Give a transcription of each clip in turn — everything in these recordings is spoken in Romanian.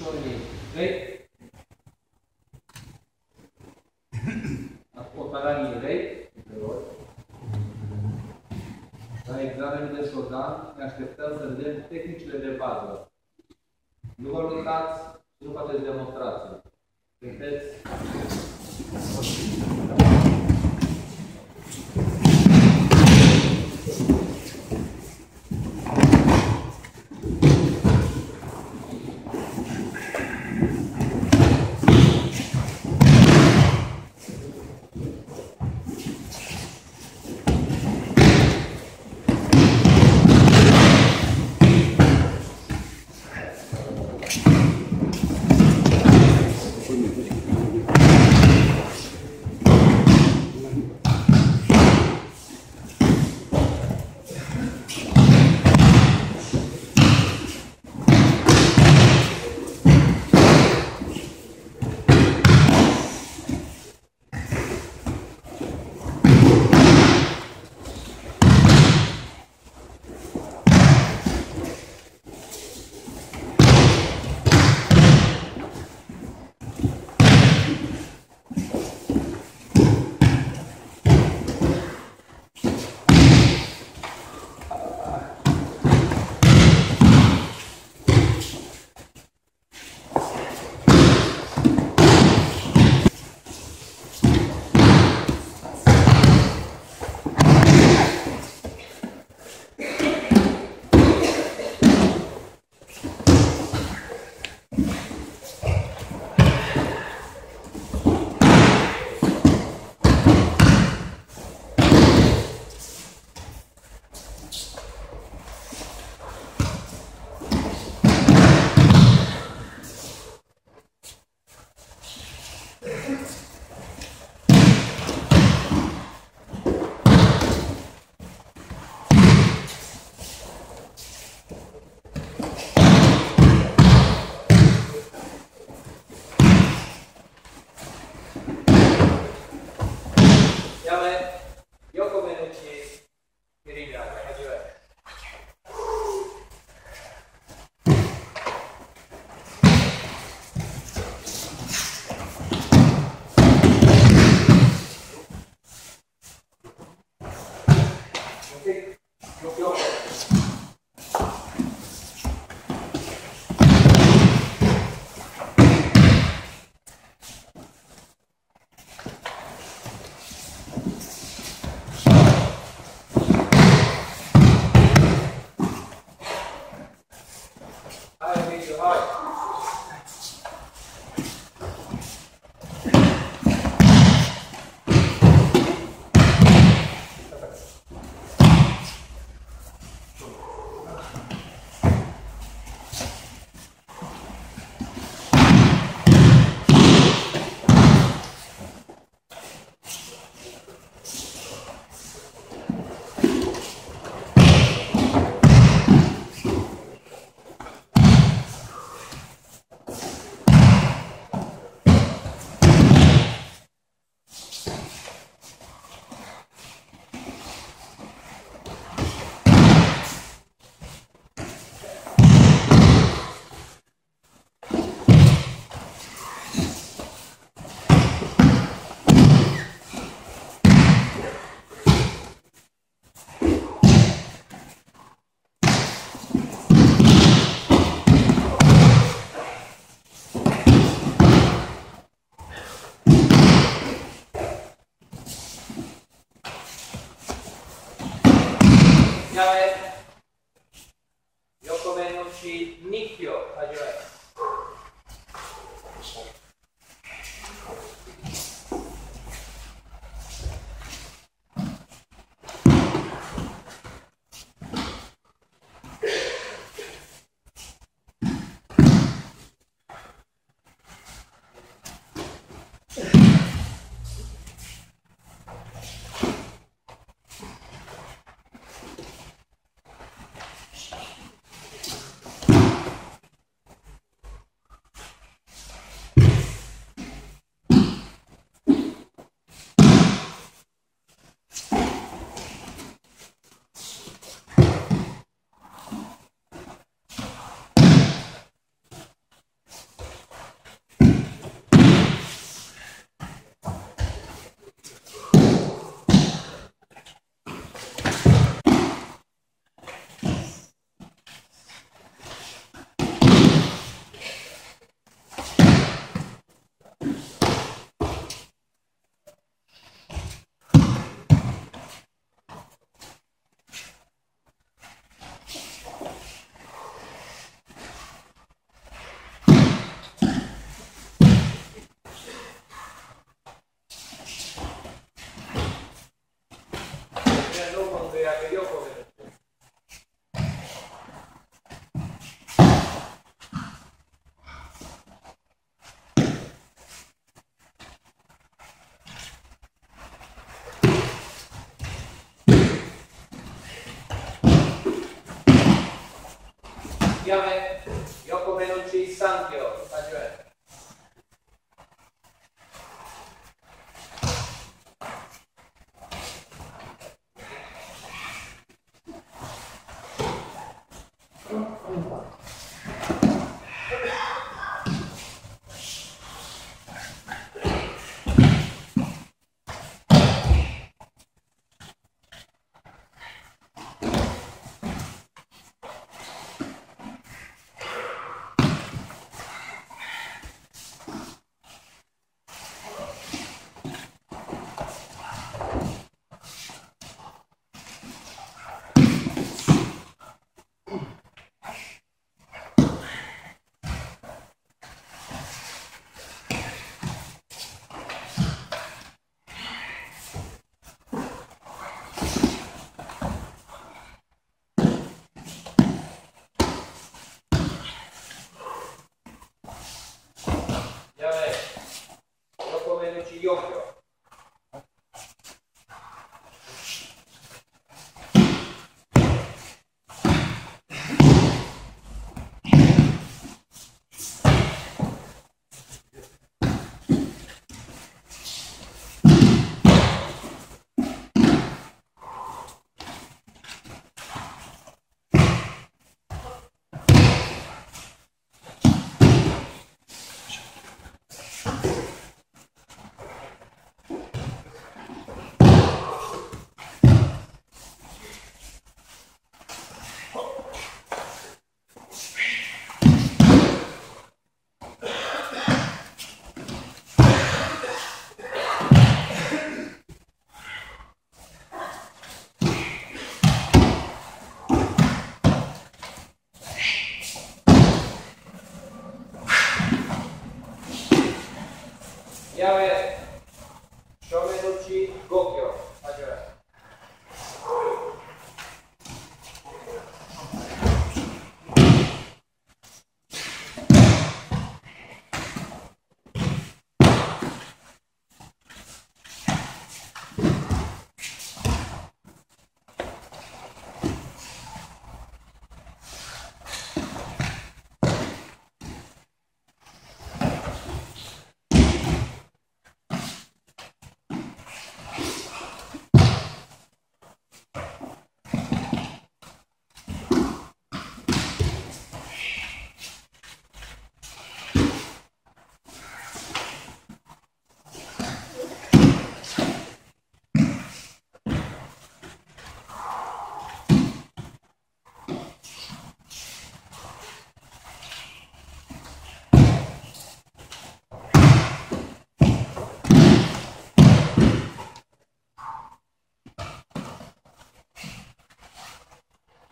piciorii vechi, ocalanii vechi, la examenul de șodan ne așteptăm să vedem tehnicile de bază. Nu vă luptați și nu faceți demonstrații. Sunteți stick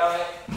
Got it.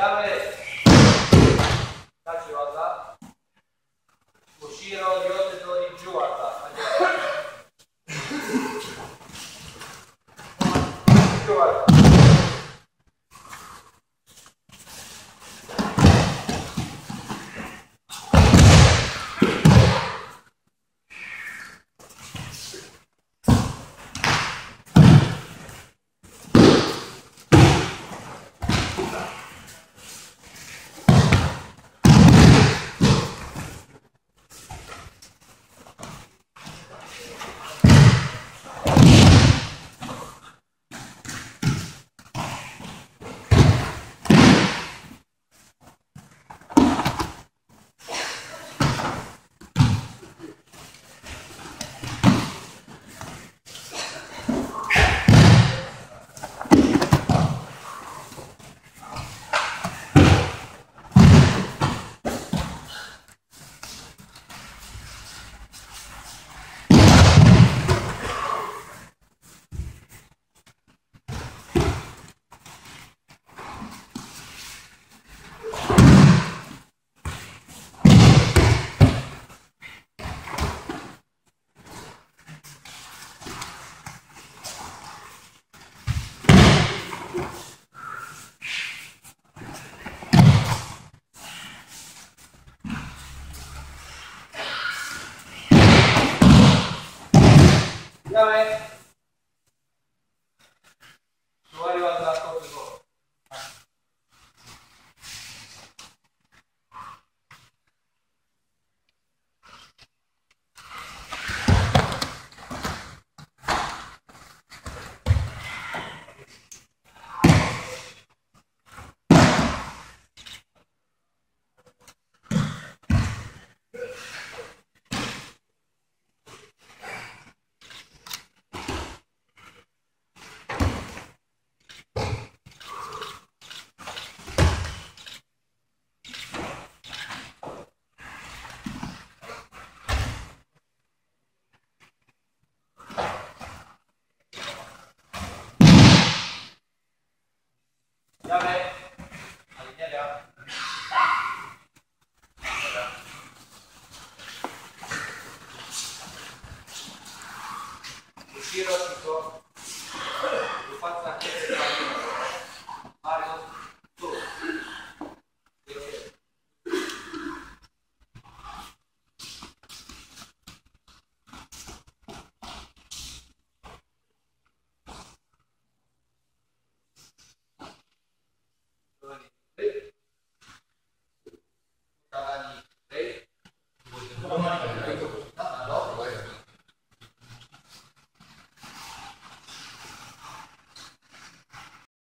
ya ve